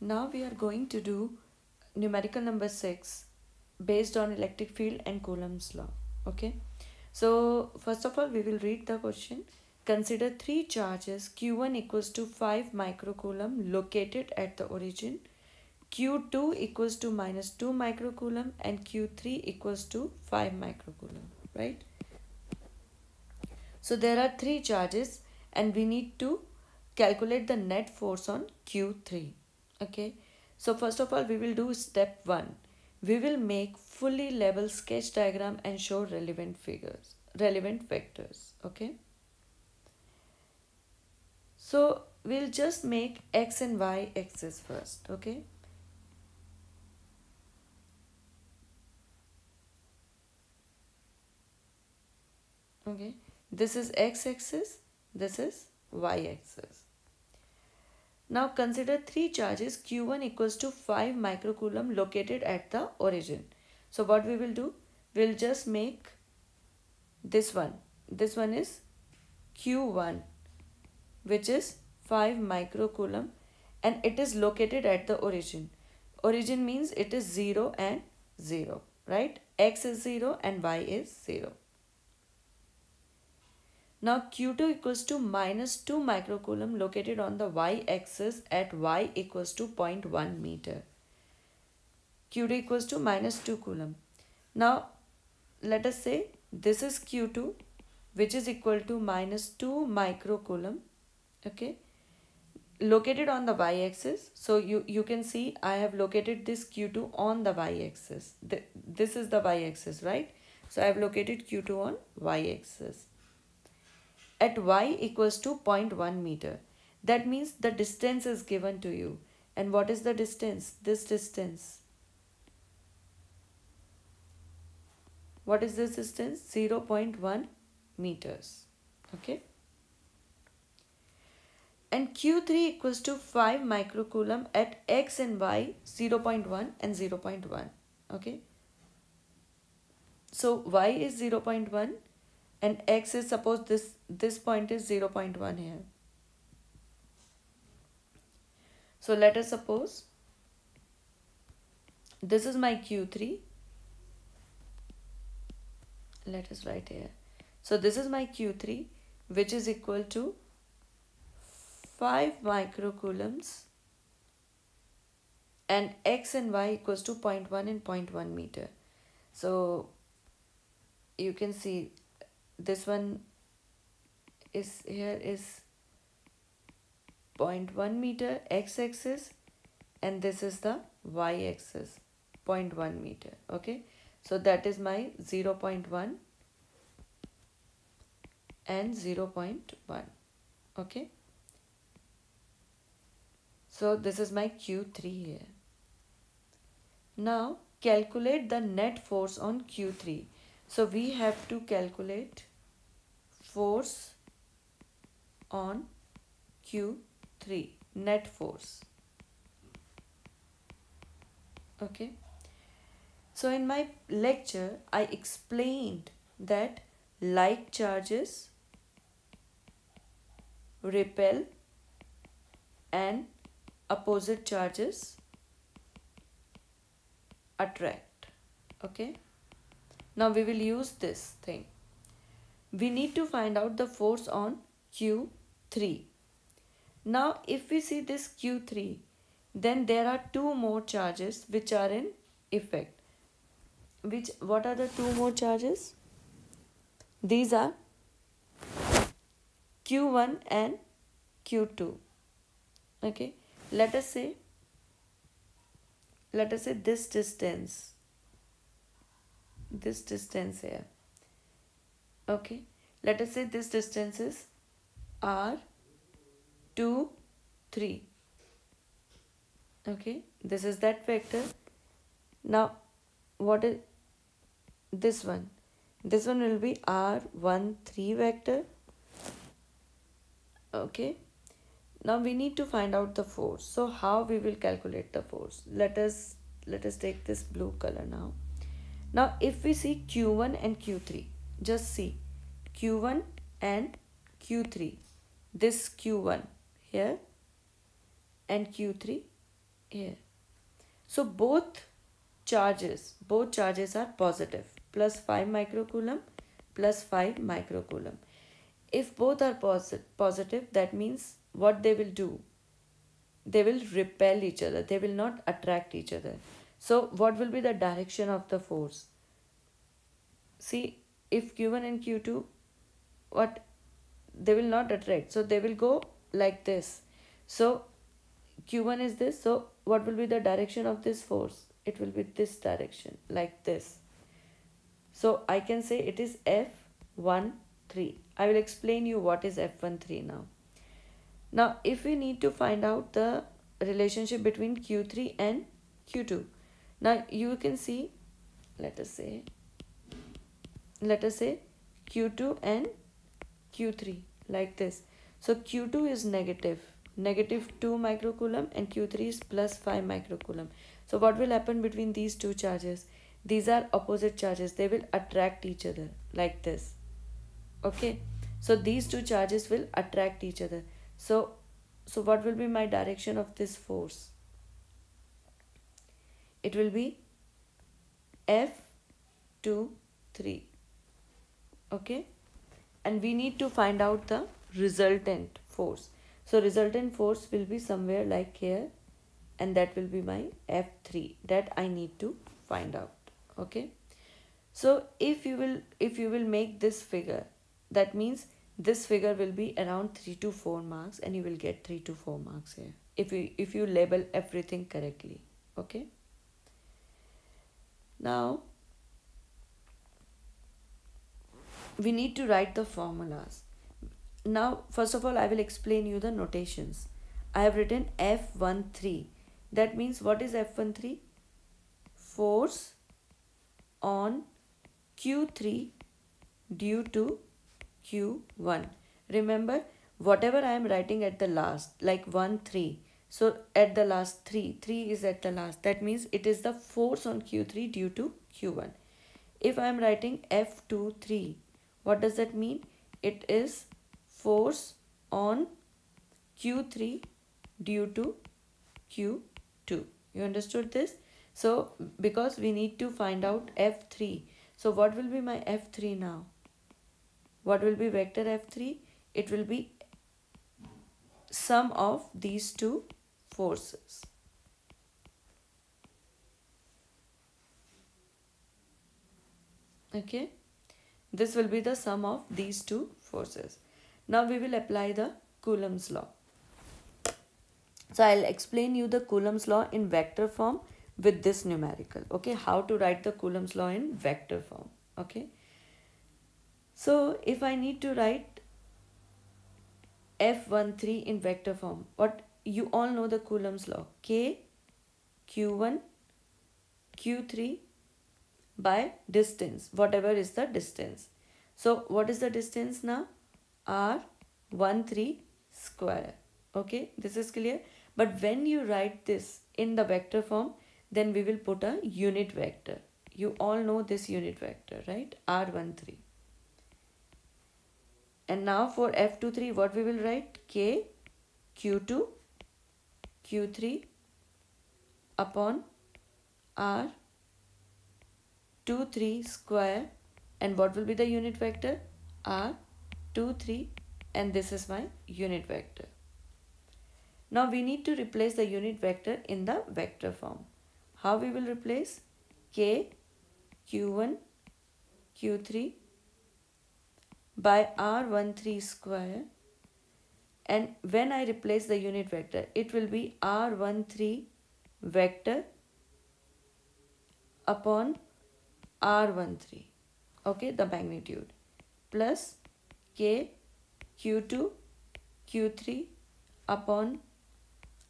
Now we are going to do numerical number 6 based on electric field and Coulomb's law. Okay. So first of all we will read the question. Consider three charges Q1 equals to 5 microcoulomb located at the origin. Q2 equals to minus 2 microcoulomb and Q3 equals to 5 microcoulomb. Right. So there are three charges and we need to calculate the net force on Q3. Okay. So first of all, we will do step 1. We will make fully level sketch diagram and show relevant figures, relevant vectors. Okay. So we'll just make x and y axis first. Okay. Okay. This is x axis. This is y axis. Now consider three charges Q1 equals to 5 microcoulomb located at the origin. So what we will do? We'll just make this one. This one is Q1 which is 5 microcoulomb and it is located at the origin. Origin means it is 0 and 0 right? X is 0 and Y is 0. Now Q2 equals to minus 2 microcoulomb located on the y-axis at y equals to 0.1 meter. Q2 equals to minus 2 coulomb. Now let us say this is Q2 which is equal to minus 2 microcoulomb. Okay. Located on the y-axis. So you, you can see I have located this Q2 on the y-axis. This is the y-axis, right? So I have located Q2 on y-axis at y equals to 0.1 meter. That means the distance is given to you. And what is the distance? This distance. What is this distance? 0 0.1 meters. Okay. And Q3 equals to 5 microcoulomb at x and y 0 0.1 and 0 0.1. Okay. So y is 0 0.1 and x is suppose this this point is 0 0.1 here. So let us suppose this is my q3 let us write here. So this is my q3 which is equal to 5 microcoulombs and x and y equals to 0.1 and 0.1 meter. So you can see this one is here is 0.1 meter x-axis and this is the y-axis 0.1 meter okay? So that is my 0 0.1 and 0 0.1 okay? So this is my q3 here. Now calculate the net force on q3 so we have to calculate force on Q3 net force. Okay. So in my lecture I explained that like charges repel and opposite charges attract okay now we will use this thing. We need to find out the force on Q3. Now if we see this Q3, then there are two more charges which are in effect. Which what are the two more charges? These are Q1 and Q2. Okay. Let us say let us say this distance this distance here. Okay let us say this distance is r 2 3 okay this is that vector. Now what is this one? This one will be r1 3 vector. Okay now we need to find out the force. So how we will calculate the force? Let us let us take this blue color now now if we see Q1 and Q3, just see Q1 and Q3. This Q1 here and Q3 here. So both charges both charges are positive. Plus 5 microcoulomb plus 5 microcoulomb. If both are posi- positive that means what they will do? They will repel each other. They will not attract each other so what will be the direction of the force? See if q1 and q2 what? They will not attract. So they will go like this. So q1 is this. So what will be the direction of this force? It will be this direction like this. So i can say it is F1, 3. i will explain you what is F1, 3 now. Now if we need to find out the relationship between q3 and q2 now you can see let us say let us say q2 and q3 like this. So q2 is negative. Negative 2 microcoulomb and q3 is plus 5 microcoulomb. So what will happen between these two charges? These are opposite charges. They will attract each other like this. Okay? So these two charges will attract each other. So so what will be my direction of this force it will be f 2 3 okay? And we need to find out the resultant force. So resultant force will be somewhere like here and that will be my f3 that i need to find out. Okay? So if you will if you will make this figure that means this figure will be around 3 to 4 marks and you will get 3 to 4 marks here if you if you label everything correctly. Okay now we need to write the formulas. Now first of all i will explain you the notations. I have written f13 that means what is f13 force on q3 due to q1 remember whatever i am writing at the last like 1 3 so at the last 3 3 is at the last. That means it is the force on q3 due to q1 if i am writing f23 what does that mean? It is force on q3 due to q2 you understood this? So because we need to find out f3 so what will be my f3 now? What will be vector f3 it will be sum of these two forces okay this will be the sum of these two forces. Now we will apply the Coulomb's law. So I'll explain you the Coulomb's law in vector form with this numerical. Okay, how to write the Coulomb's law in vector form. Okay. So if I need to write F13 in vector form, what you all know the Coulomb's law. K, Q1, Q3, by distance whatever is the distance. So what is the distance now? R 1 3 square. Okay this is clear? But when you write this in the vector form then we will put a unit vector. You all know this unit vector right? R13 and now for f23 what we will write? K q2 q3 upon r 2 3 square and what will be the unit vector? R 2 3 and this is my unit vector. Now we need to replace the unit vector in the vector form. How we will replace? K q1 q3 by r13 square and when I replace the unit vector it will be r13 vector upon R13 okay the magnitude. Plus K Q2 Q3 upon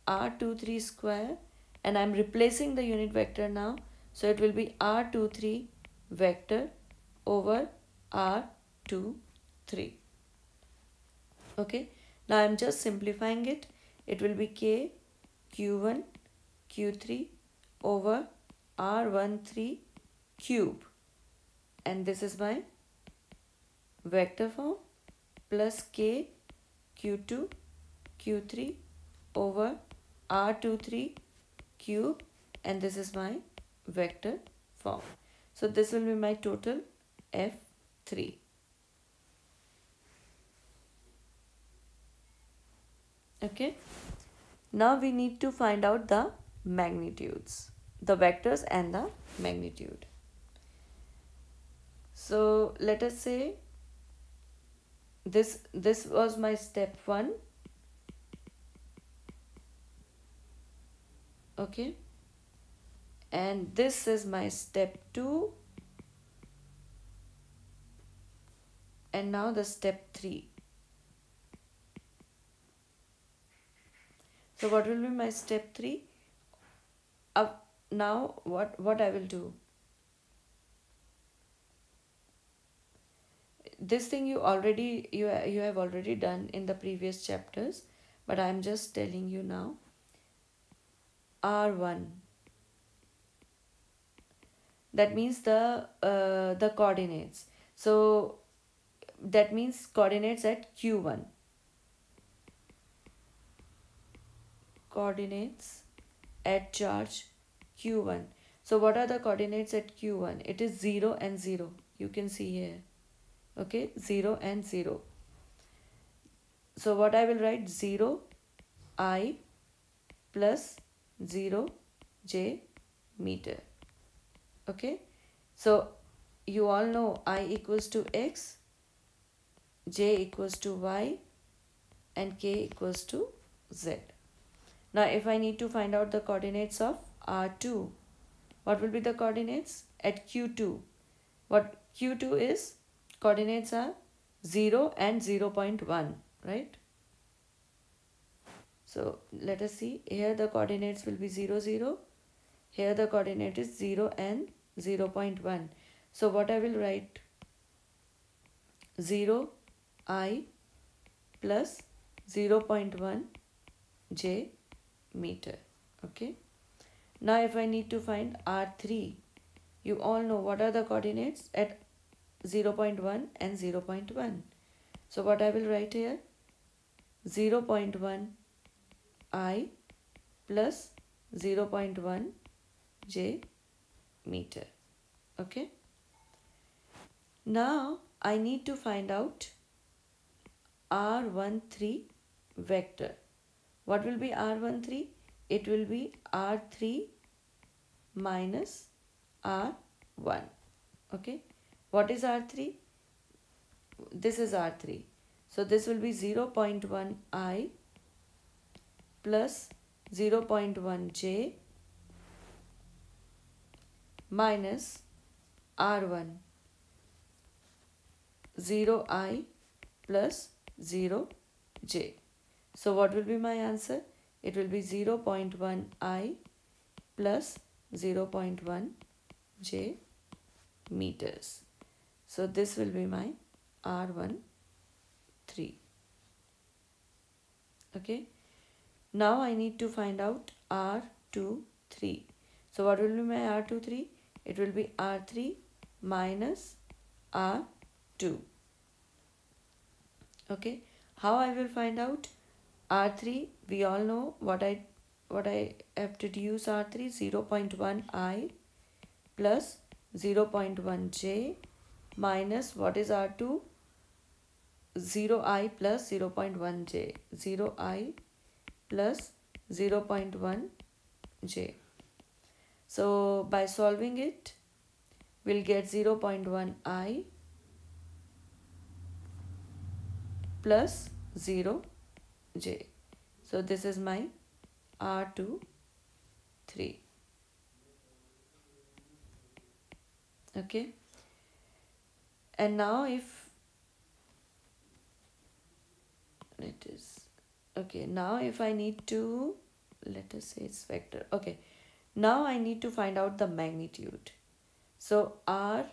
R23 square. And I'm replacing the unit vector now. So it will be R23 vector over R23 okay now I'm just simplifying it it will be K Q1 Q3 over R13 cube and this is my vector form plus k q2 q3 over r23 cube and this is my vector form. So this will be my total F3. Okay. Now we need to find out the magnitudes, the vectors and the magnitude. So let us say this this was my step 1 okay and this is my step 2 and now the step 3 so what will be my step 3 uh, now what what I will do? This thing you already you you have already done in the previous chapters but I am just telling you now. R1 that means the uh, the coordinates. So that means coordinates at q1 coordinates at charge q1 so what are the coordinates at q1 it is 0 and 0 you can see here. Okay? 0 and 0 so what i will write? 0 i plus 0 j meter. Okay? So you all know i equals to x j equals to y and k equals to z now if i need to find out the coordinates of r2 what will be the coordinates? At q2 what q2 is? Coordinates are 0 and 0 0.1 right? So let us see. Here the coordinates will be 0 0 here the coordinate is 0 and 0 0.1. So what I will write? 0 i plus 0 0.1 j meter. Okay. Now if I need to find R3, you all know what are the coordinates at 0 0.1 and 0 0.1. So what I will write here 0 0.1 i plus 0 0.1 j meter okay now I need to find out r13 vector what will be r13 it will be r3 minus r1 okay? What is r3 this is r3 so this will be 0 0.1 i plus 0 0.1 j minus R1 0i plus 0j. So what will be my answer? It will be 0 0.1i plus 0 0.1j meters. So this will be my R1 3. Okay. Now I need to find out R2 3. So what will be my R2 3? it will be R3 minus R2. Okay, how I will find out R3? We all know what I what I have to use R3 0.1 I plus 0.1 J minus what is R2 0 I plus 0.1 J. 0 I plus 0.1 J. So by solving it, we'll get 0 0.1 i plus 0 j. So this is my R2 3. Okay. And now if it is okay now if I need to let us say it's vector okay now I need to find out the magnitude. So R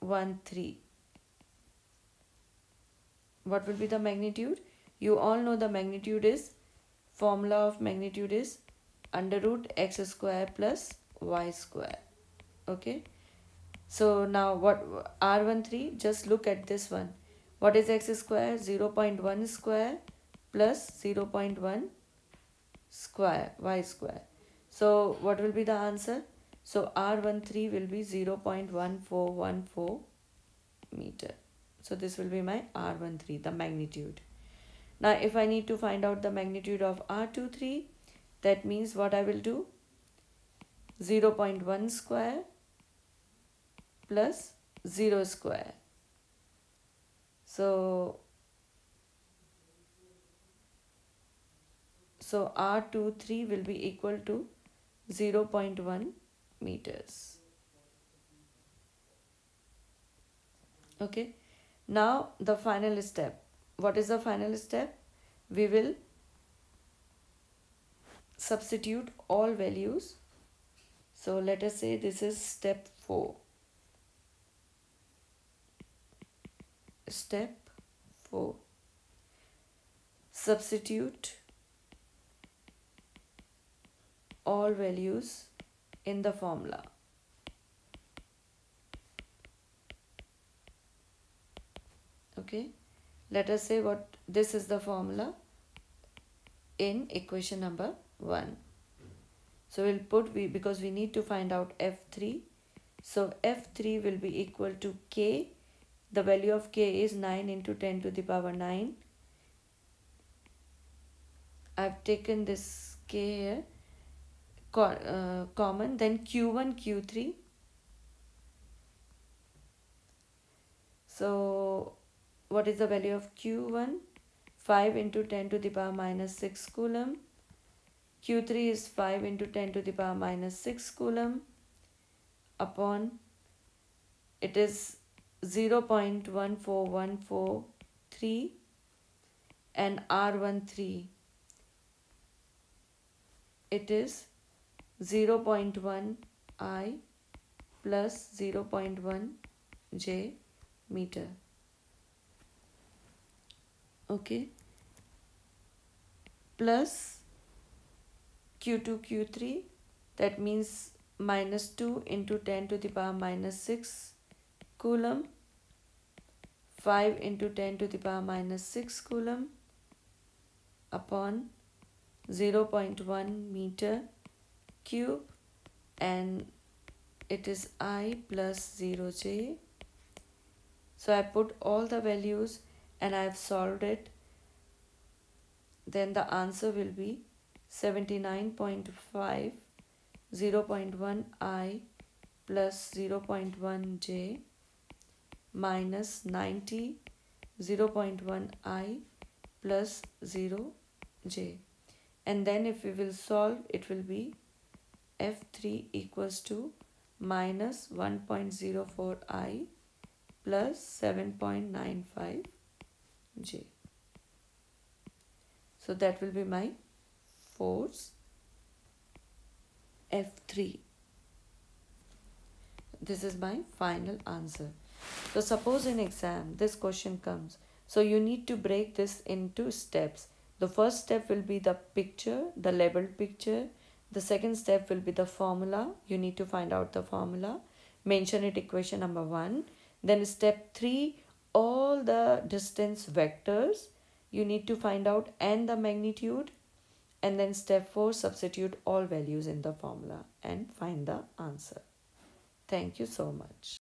1 3. What will be the magnitude? You all know the magnitude is formula of magnitude is under root x square plus y square. Okay. So now what R13 just look at this one. What is x square? 0 0.1 square plus 0 0.1 square y square so what will be the answer so r13 will be 0 0.1414 meter so this will be my r13 the magnitude now if i need to find out the magnitude of r23 that means what i will do 0 0.1 square plus 0 square so so R23 will be equal to 0 0.1 meters. Okay. Now the final step. What is the final step? We will substitute all values. So let us say this is step 4. Step 4. Substitute all values in the formula. Okay, let us say what this is the formula in equation number 1. So we'll put V because we need to find out F3. So F3 will be equal to K. The value of K is 9 into 10 to the power 9. I've taken this K here uh, common then q1 q3 so what is the value of q1 5 into 10 to the power minus 6 coulomb. Q3 is 5 into 10 to the power minus 6 coulomb. Upon it is 0 0.14143 and r13 it is 0 0.1 I plus 0 0.1 J meter. Okay. Plus Q2 Q3 that means minus 2 into 10 to the power minus 6 coulomb 5 into 10 to the power minus 6 coulomb upon 0 0.1 meter cube and it is i plus 0j so I put all the values and I have solved it then the answer will be 79.5 0 0.1 i plus 0 0.1 j minus 90 0 0.1 i plus 0 j. And then if we will solve it will be f3 equals to minus 1.04 i plus 7.95 j. So that will be my force F3. This is my final answer. So suppose in exam this question comes. So you need to break this into steps. The first step will be the picture, the labeled picture the second step will be the formula. You need to find out the formula. Mention it equation number 1. Then step 3, all the distance vectors you need to find out and the magnitude. And then step 4, substitute all values in the formula and find the answer. Thank you so much.